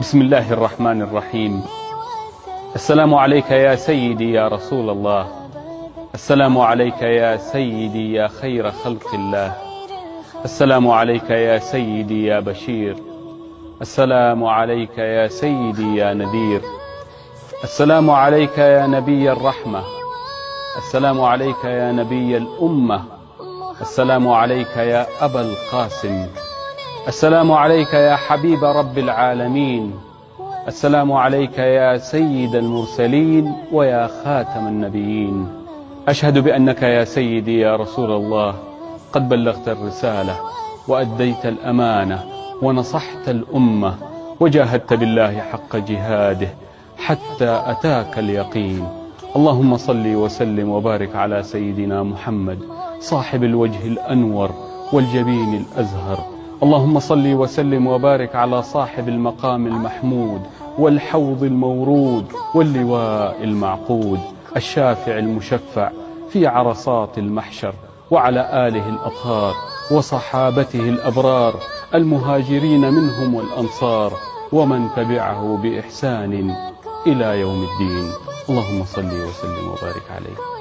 بسم الله الرحمن الرحيم السلام عليك يا سيدي يا رسول الله السلام عليك يا سيدي يا خير خلق الله السلام عليك يا سيدي يا بشير السلام عليك يا سيدي يا نذير السلام عليك يا نبي الرحمة السلام عليك يا نبي الأمة السلام عليك يا أبا القاسم السلام عليك يا حبيب رب العالمين. السلام عليك يا سيد المرسلين ويا خاتم النبيين. أشهد بأنك يا سيدي يا رسول الله. قد بلغت الرسالة وأديت الأمانة ونصحت الأمة وجاهدت بالله حق جهاده حتى أتاك اليقين. اللهم صل وسلم وبارك على سيدنا محمد صاحب الوجه الأنور والجبين الأزهر. اللهم صل وسلم وبارك على صاحب المقام المحمود والحوض المورود واللواء المعقود الشافع المشفع في عرصات المحشر وعلى آله الأطهار وصحابته الأبرار المهاجرين منهم والأنصار ومن تبعه بإحسان إلى يوم الدين. اللهم صل وسلم وبارك عليه.